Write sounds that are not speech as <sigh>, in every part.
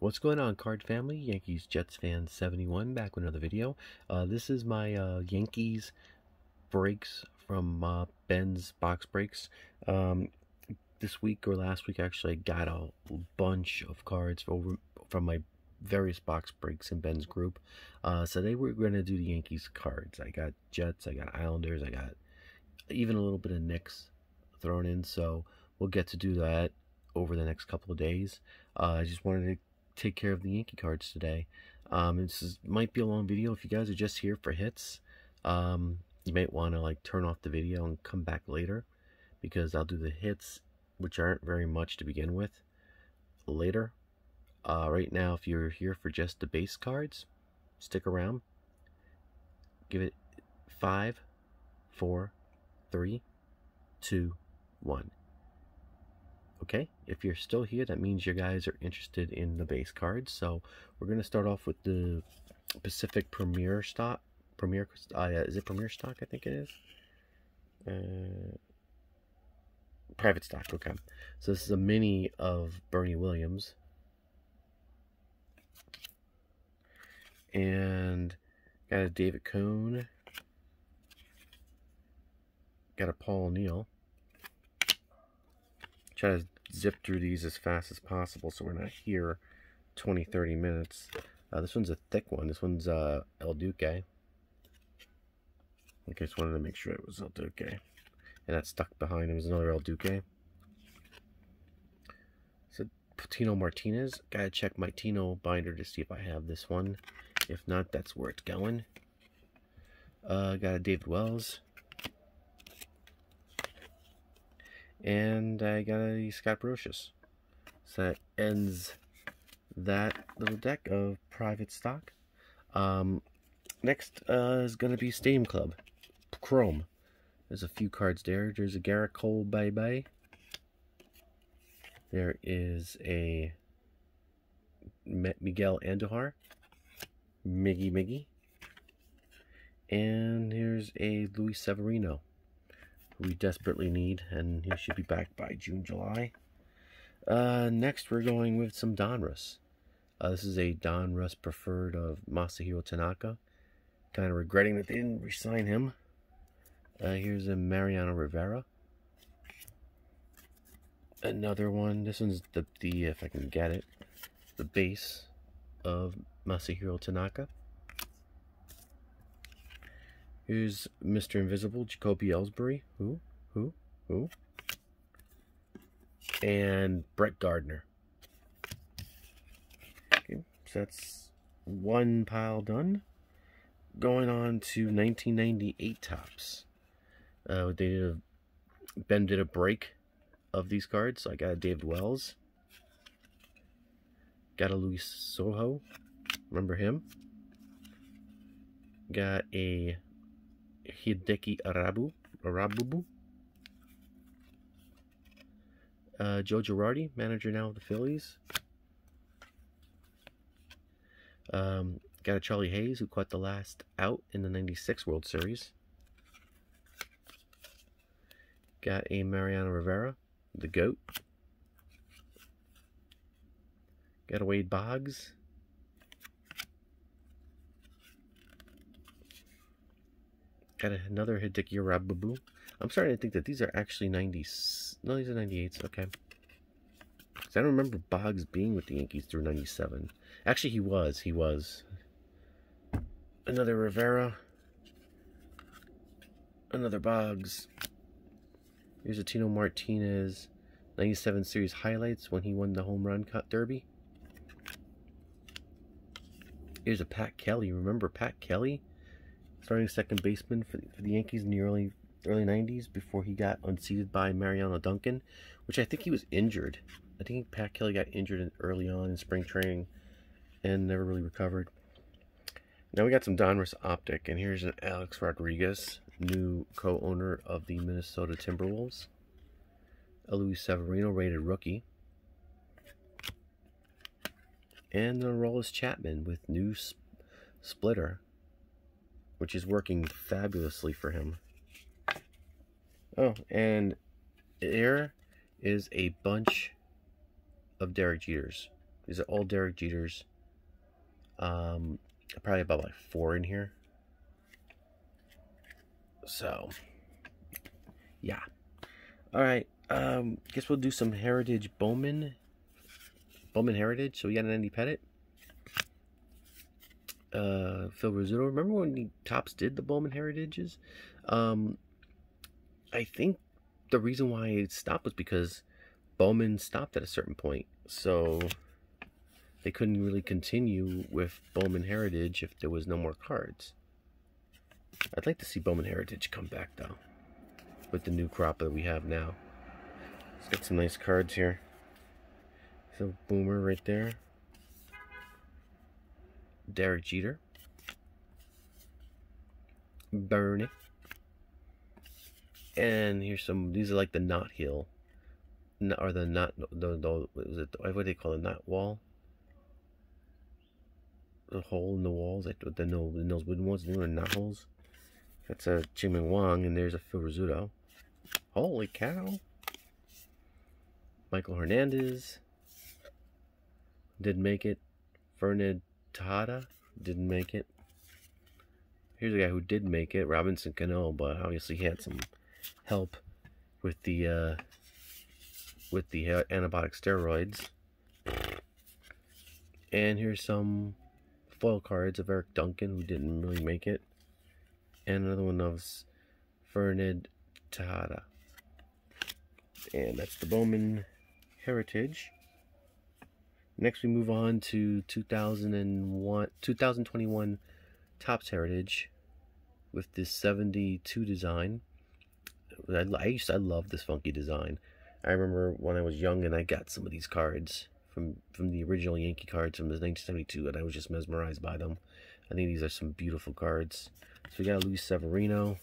What's going on, Card Family? Yankees Jets fan 71 back with another video. Uh, this is my uh, Yankees breaks from uh, Ben's box breaks. Um, this week or last week, actually, I got a bunch of cards over from my various box breaks in Ben's group. Uh, so they were going to do the Yankees cards. I got Jets, I got Islanders, I got even a little bit of Knicks thrown in. So we'll get to do that over the next couple of days. Uh, I just wanted to take care of the Yankee cards today. Um, this is, might be a long video. If you guys are just here for hits, um, you might want to like turn off the video and come back later because I'll do the hits, which aren't very much to begin with, later. Uh, right now, if you're here for just the base cards, stick around. Give it five, four, three, two, one. Okay, if you're still here, that means you guys are interested in the base cards. So we're going to start off with the Pacific Premier stock. Premier, uh, is it Premier stock? I think it is. Uh, private stock, okay. So this is a mini of Bernie Williams. And got a David Cone. Got a Paul O'Neill. Try to zip through these as fast as possible so we're not here 20 30 minutes. Uh, this one's a thick one. This one's uh, El Duque. Okay just wanted to make sure it was El Duque. And that stuck behind him. Is another El Duque. So Patino Martinez? Gotta check my Tino binder to see if I have this one. If not that's where it's going. Uh, got a David Wells And I got a Scott Brosius. So that ends that little deck of private stock. Um, next uh, is going to be Stadium Club. Chrome. There's a few cards there. There's a Gerrit Cole Bye Bye. There is a Miguel Andujar. Miggy Miggy. And here's a Luis Severino we desperately need, and he should be back by June, July. Uh, next, we're going with some Donruss. Uh, this is a Donruss preferred of Masahiro Tanaka. Kind of regretting that they didn't resign him. Uh, here's a Mariano Rivera. Another one. This one's the, the, if I can get it, the base of Masahiro Tanaka. Here's Mr. Invisible, Jacoby Ellsbury. Who? Who? Who? And Brett Gardner. Okay, so that's one pile done. Going on to 1998 Topps. Uh, they did a, Ben did a break of these cards. So I got a David Wells. Got a Luis Sojo. Remember him? Got a Hideki Arabu, Arabubu. Uh, Joe Girardi, manager now of the Phillies. Um, got a Charlie Hayes, who caught the last out in the 96 World Series. Got a Mariano Rivera, the GOAT. Got a Wade Boggs. Got another Hideki Rababu. I'm starting to think that these are actually 90s. No, these are 98s. Okay. I don't remember Boggs being with the Yankees through 97. Actually, he was. He was. Another Rivera. Another Boggs. Here's a Tino Martinez 97 Series highlights when he won the home run cut derby. Here's a Pat Kelly. Remember Pat Kelly? Starting second baseman for, for the Yankees in the early early 90s before he got unseated by Mariano Duncan, which I think he was injured. I think Pat Kelly got injured early on in spring training and never really recovered. Now we got some Donruss Optic, and here's an Alex Rodriguez, new co-owner of the Minnesota Timberwolves. A Luis Severino rated rookie. And the Aroldis Chapman with new sp splitter which is working fabulously for him. Oh, and there is a bunch of Derek Jeters. These are all Derek Jeters. Um, probably about like four in here. So, yeah. All right. Um, guess we'll do some Heritage Bowman. Bowman Heritage. So we got an Andy Pettitte. Uh, Phil Rizzuto. Remember when the Topps did the Bowman Heritages? Um, I think the reason why it stopped was because Bowman stopped at a certain point. So they couldn't really continue with Bowman Heritage if there was no more cards. I'd like to see Bowman Heritage come back though. With the new crop that we have now. It's got some nice cards here. So Boomer right there. Derek Jeter. Bernie. And here's some, these are like the knot heel. Or the knot, the, the, it, what do they call it, knot wall? The hole in the walls, like the, no, those wooden ones, they were knot holes. That's a Chien-Ming Wang, and there's a Phil Rizzuto. Holy cow. Michael Hernandez. Didn't make it. Fernand Tejada. Didn't make it. Here's a guy who did make it. Robinson Cano, but obviously he had some help with the uh, with the antibiotic steroids. And here's some foil cards of Eric Duncan, who didn't really make it and another one of Fernand Tejada. And that's the Bowman Heritage. Next we move on to 2001, 2021 Topps Heritage with this 72 design. I, I used to, I love this funky design. I remember when I was young and I got some of these cards from from the original Yankee cards from the 1972 and I was just mesmerized by them. I think these are some beautiful cards. So we got Luis Severino.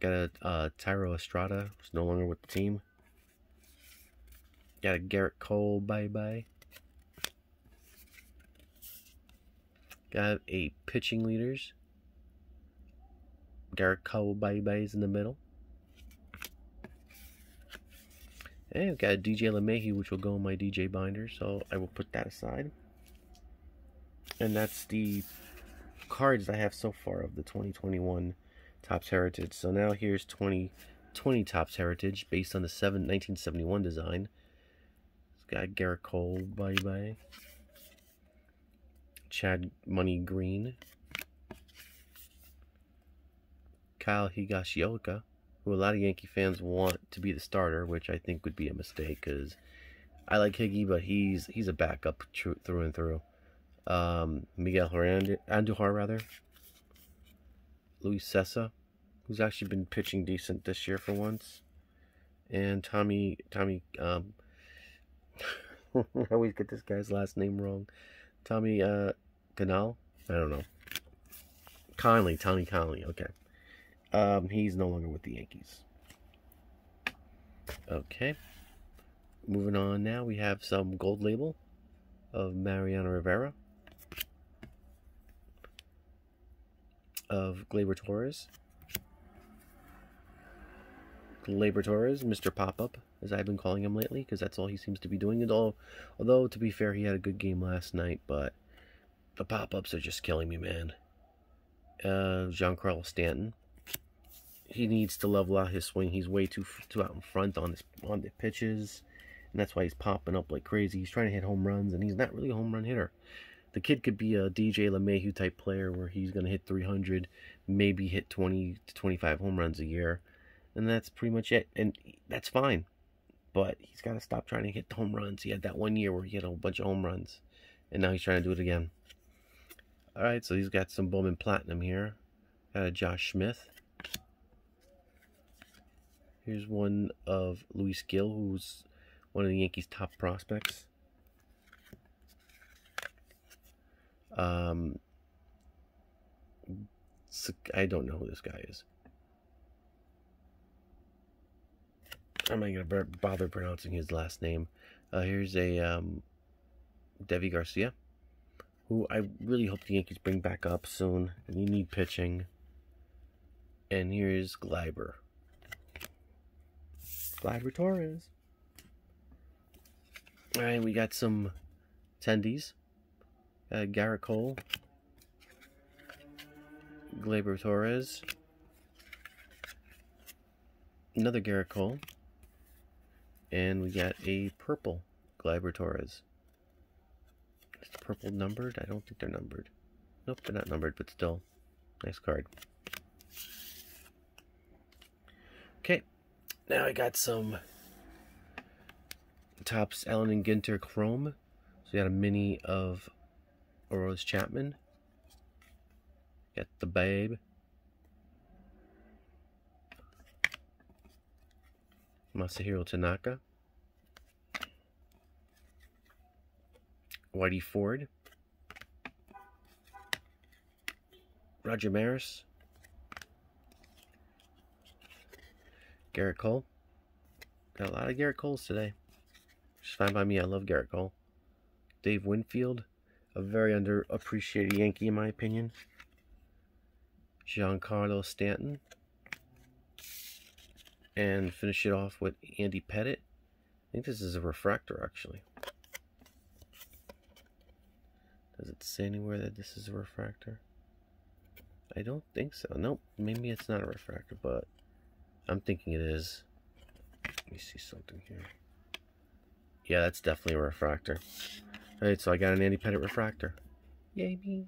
Got a uh, Thairo Estrada, who's no longer with the team. Got a Gerrit Cole, bye-bye. Got a pitching leaders. Gerrit Cole, bye-bye is in the middle. And we've got a DJ LeMahieu, which will go in my DJ binder, so I will put that aside. And that's the cards I have so far of the 2021 Topps Heritage. So now here's 2020 Topps Heritage based on the 7 1971 design. Got Gerrit Cole, bye bye. Chad Money Green. Kyle Higashioka, who a lot of Yankee fans want to be the starter, which I think would be a mistake because I like Higgy, but he's he's a backup through and through um, Miguel Andujar, rather, Luis Cessa, who's actually been pitching decent this year for once, and Tommy Tommy. Um, <laughs> I always get this guy's last name wrong. Tommy uh, Canal. I don't know. Conley, Tommy Conley. Okay. Um, he's no longer with the Yankees. Okay. Moving on now, we have some gold label of Mariano Rivera. of Gleyber Torres. Gleyber Torres, Mr. Pop-Up, as I've been calling him lately, because that's all he seems to be doing. Although, although, to be fair, he had a good game last night, but the pop-ups are just killing me, man. Uh, Giancarlo Stanton. He needs to level out his swing. He's way too too out in front on his on the pitches, and that's why he's popping up like crazy. He's trying to hit home runs, and he's not really a home run hitter the kid could be a DJ LeMahieu type player where he's going to hit 300, maybe hit 20 to 25 home runs a year. And that's pretty much it. And that's fine. But he's got to stop trying to hit home runs. He had that one year where he had a bunch of home runs. And now he's trying to do it again. Alright, so he's got some Bowman Platinum here. Got a Josh Smith. Here's one of Luis Gil, who's one of the Yankees' top prospects. Um, I don't know who this guy is. I'm not going to bother pronouncing his last name. Uh, here's a um, Deivi Garcia, who I really hope the Yankees bring back up soon. You need pitching. And here's Gleyber. Gleyber Torres. All right, we got some attendees. Uh, Gerrit Cole, Gleyber Torres, another Gerrit Cole, and we got a purple Gleyber Torres. Purple numbered? I don't think they're numbered. Nope, they're not numbered, but still, nice card. Okay, now I got some Topps Allen and Ginter Chrome. So we got a mini of Aroldis Chapman. Got the Babe. Masahiro Tanaka. Whitey Ford. Roger Maris. Gerrit Cole. Got a lot of Gerrit Coles today. Which is fine by me. I love Gerrit Cole. Dave Winfield. A very underappreciated Yankee in my opinion. Giancarlo Stanton. And finish it off with Andy Pettitte. I think this is a refractor actually. Does it say anywhere that this is a refractor? I don't think so. Nope, maybe it's not a refractor, but I'm thinking it is. Let me see something here. Yeah, that's definitely a refractor. Alright, so I got an Andy Pettitte refractor. Yay me.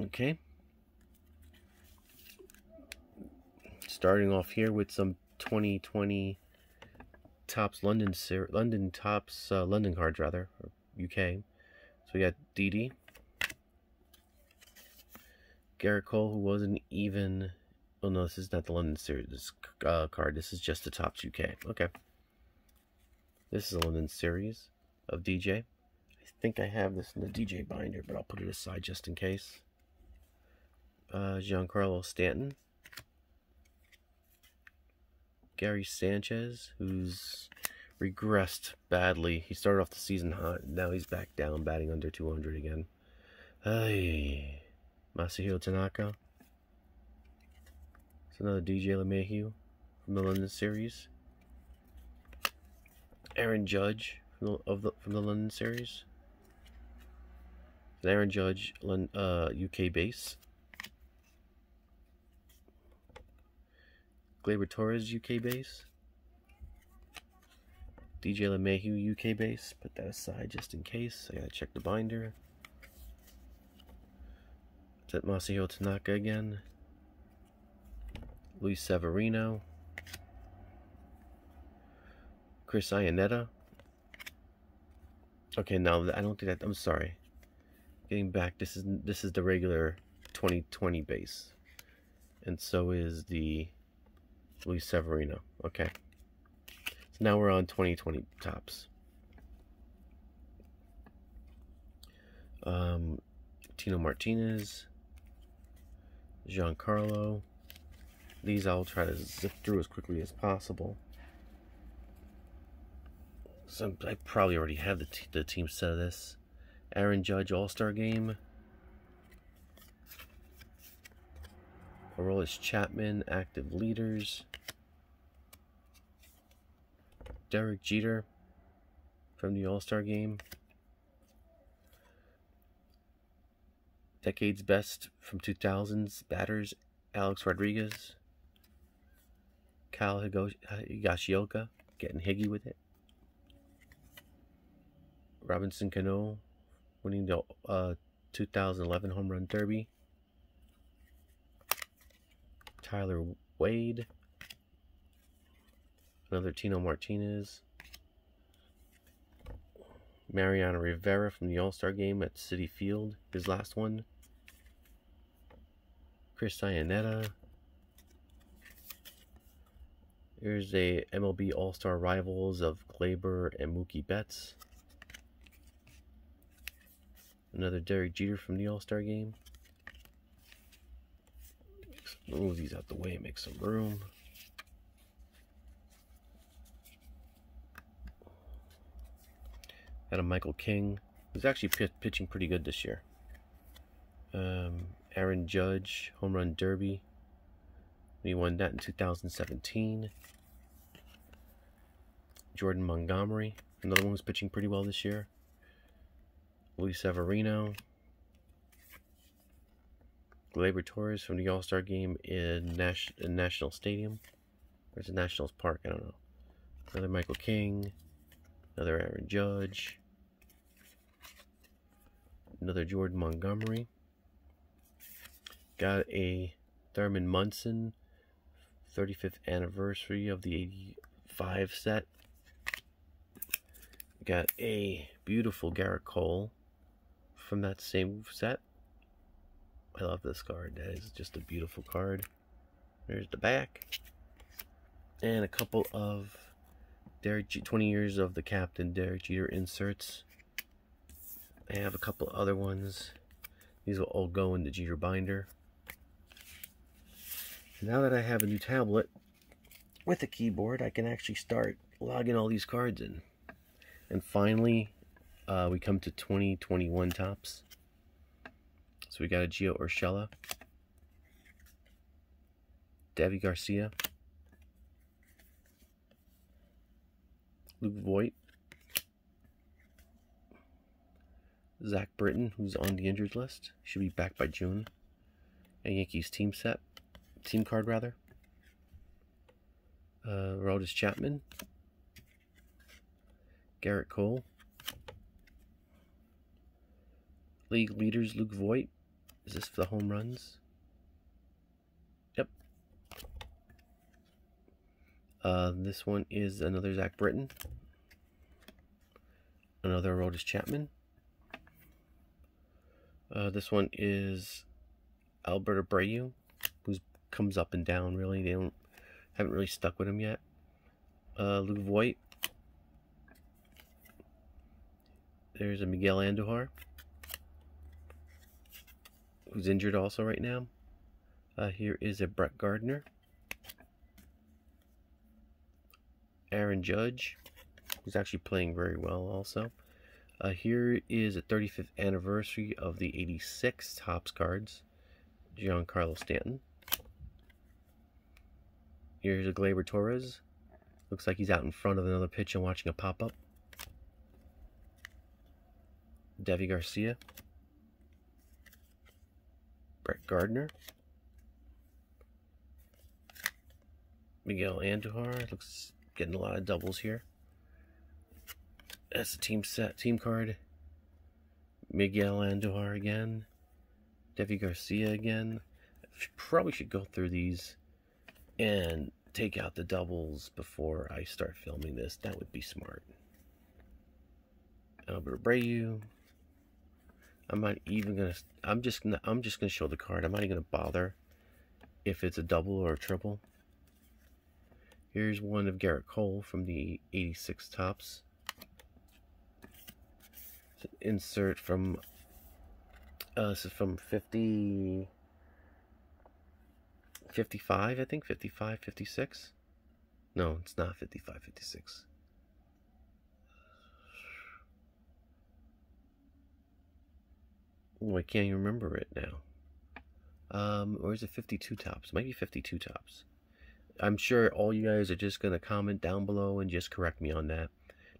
Okay. Starting off here with some 2020 Topps London London Topps uh, London cards rather, UK. So we got Didi, Gerrit Cole, who wasn't even. Oh no, this is not the London series uh, card. This is just the Topps UK. Okay. This is a London series of DJ. I think I have this in the DJ binder, but I'll put it aside just in case. Uh, Giancarlo Stanton. Gary Sanchez, who's regressed badly. He started off the season hot, now he's back down, batting under 200 again. Hey. Masahiro Tanaka. It's another DJ LeMahieu from the London series. Aaron Judge from the, of the, from the London series. Aaron Judge, uh, UK base. Gleyber Torres, UK base. DJ LeMahieu, UK base. Put that aside just in case. I gotta check the binder. Is that Masahiro Tanaka again? Luis Severino. Chris Iannetta. Okay, now I don't think that. I'm sorry. Getting back, this is this is the regular 2020 base, and so is the Luis Severino. Okay. So now we're on 2020 Topps. Um, Tino Martinez. Giancarlo. These I'll try to zip through as quickly as possible. So I probably already have the, the team set of this. Aaron Judge All-Star Game. Aroldis Chapman, Active Leaders. Derek Jeter from the All-Star Game. Decade's best from 2000s batters Alex Rodriguez, Kyle Higashioka getting higgy with it. Robinson Cano winning the uh, 2011 Home Run Derby. Tyler Wade. Another Tino Martinez. Mariano Rivera from the All-Star game at Citi Field, his last one. Chris Iannetta. Here's a MLB All-Star Rivals of Gleyber and Mookie Betts. Another Derek Jeter from the All-Star game. Move these out the way, make some room. Got a Michael King, who's actually pitching pretty good this year. Um, Aaron Judge, Home Run Derby, He won that in 2017. Jordan Montgomery, another one who's pitching pretty well this year. Luis Severino. Gleyber Torres from the All-Star game in, Nash in National Stadium. Where's the Nationals Park? I don't know. Another Michael King. Another Aaron Judge. Another Jordan Montgomery. Got a Thurman Munson 35th anniversary of the 85 set. Got a beautiful Gerrit Cole from that same set. I love this card. That is just a beautiful card. There's the back. And a couple of Derek G 20 years of the captain Derek Jeter inserts. I have a couple other ones. These will all go in the Jeter binder. Now that I have a new tablet with a keyboard, I can actually start logging all these cards in. And finally, uh, we come to 2021 Topps. So we got a Gio Urshela, Deivi Garcia, Luke Voit, Zach Britton, who's on the injured list, should be back by June. A Yankees team set, team card rather. Uh, Chapman, Gerrit Cole, league leaders Luke Voit. Is this for the home runs? Yep. Uh, this one is another Zach Britton. Another Aroldis Chapman. Uh, this one is Albert Abreu, who comes up and down. Really, they don't haven't really stuck with him yet. Uh, Luke Voit. There's a Miguel Andujar who's injured also right now. Uh, here is a Brett Gardner. Aaron Judge, who's actually playing very well also. Uh, here is a 35th anniversary of the 86 Topps cards, Giancarlo Stanton. Here's a Gleyber Torres. Looks like he's out in front of another pitch and watching a pop-up. Deivi Garcia. Brett Gardner. Miguel Andujar. Looks getting a lot of doubles here. That's the team set, team card. Miguel Andujar again. Deivi Garcia again. Probably should go through these and take out the doubles before I start filming this. That would be smart. Albert Abreu. I'm not even gonna. I'm just gonna. I'm just gonna show the card. I'm not even gonna bother if it's a double or a triple. Here's one of Gerrit Cole from the 86 Topps. insert from. Uh, this is from 50. 55, I think. 55, 56. No, it's not 55, 56. I can't even remember it now. Um, or is it 52 Topps? It might be 52 Topps. I'm sure all you guys are just going to comment down below and just correct me on that.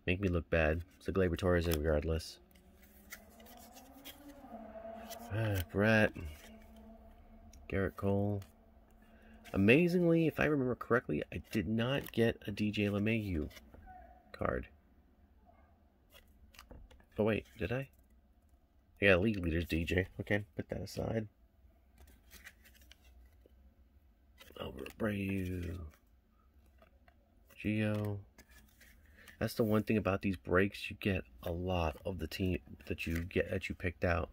Make me look bad. It's a Gleyber Torres regardless. Ah, Brett. Gerrit Cole. Amazingly, if I remember correctly, I did not get a DJ LeMahieu card. Oh wait, did I? Yeah, league leaders DJ. Okay, put that aside. Albert Abreu. Gio. That's the one thing about these breaks. You get a lot of the team that you get that you picked out.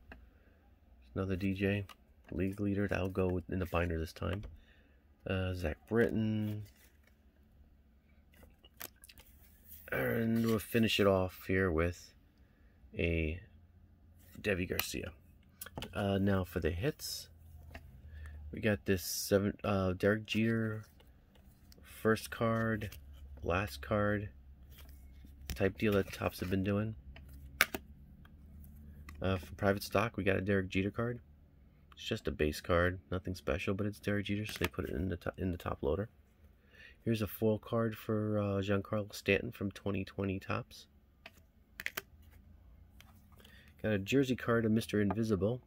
Another DJ. League leader. That'll go in the binder this time. Uh, Zach Britton. And we'll finish it off here with a Deivi Garcia. Uh, now for the hits, we got this seven uh, Derek Jeter first card, last card type deal that Topps have been doing. Uh, for private stock, we got a Derek Jeter card. It's just a base card, nothing special, but it's Derek Jeter, so they put it in the top, in the top loader. Here's a foil card for uh, Giancarlo Stanton from 2020 Topps. Got a jersey card of Mr. Invisible.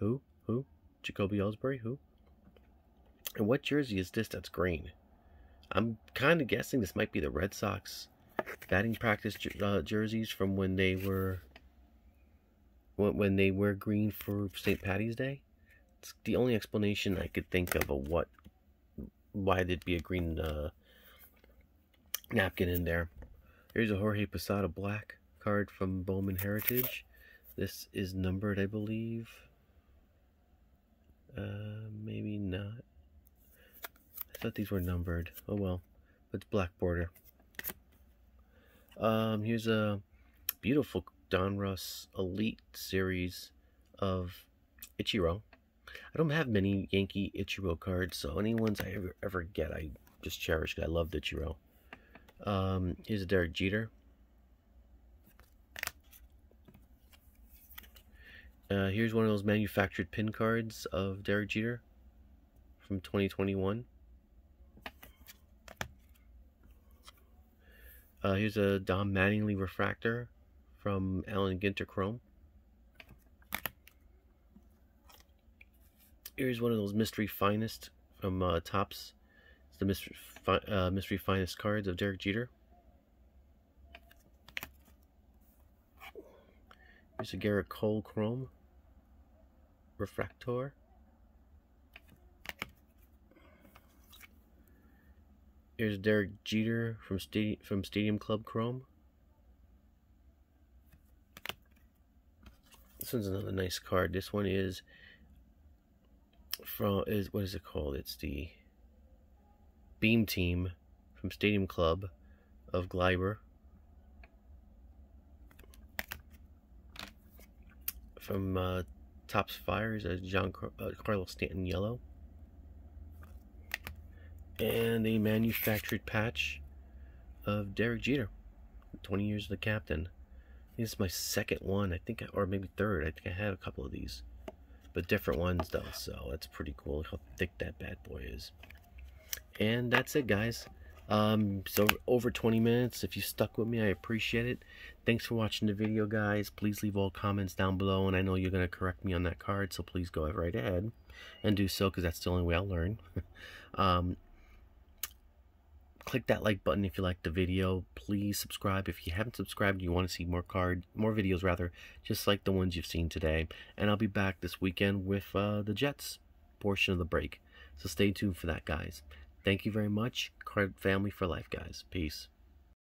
Who? Who? Jacoby Ellsbury? Who? And what jersey is this that's green? I'm kind of guessing this might be the Red Sox batting practice uh, jerseys from when they were when they wear green for St. Patty's Day. It's the only explanation I could think of of what why there'd be a green uh, napkin in there. Here's a Jorge Posada black card from Bowman Heritage. This is numbered, I believe. Uh, maybe not. I thought these were numbered. Oh well. It's black border. Um, here's a beautiful Donruss Elite series of Ichiro. I don't have many Yankee Ichiro cards, so any ones I ever, ever get, I just cherish. because I love Ichiro. Um, here's a Derek Jeter. Uh, here's one of those manufactured pin cards of Derek Jeter from 2021. Uh, here's a Don Mattingly refractor from Allen Ginter Chrome. Here's one of those mystery finest from uh, Topps. It's the mystery, fi uh, mystery finest cards of Derek Jeter. Here's a Gerrit Cole Chrome refractor. Here's Derek Jeter from Stadium from Stadium Club Chrome. This one's another nice card. This one is from is what is it called? It's the Beam Team from Stadium Club of Gleyber. From uh, Topps Fires as John Car uh, Carlos Stanton Yellow and a manufactured patch of Derek Jeter, 20 years of the captain. This is my second one, I think, or maybe third. I think I had a couple of these, but different ones though. So that's pretty cool. How thick that bad boy is. And that's it, guys. Um, so over 20 minutes. If you stuck with me, I appreciate it. Thanks for watching the video, guys. Please leave all comments down below, and I know you're gonna correct me on that card, so please go right ahead and do so, because that's the only way I'll learn. <laughs> um, click that like button if you liked the video. Please subscribe if you haven't subscribed you want to see more card, more videos rather, just like the ones you've seen today. And I'll be back this weekend with uh, the Jets portion of the break. So stay tuned for that, guys. Thank you very much. Card family for life, guys. Peace.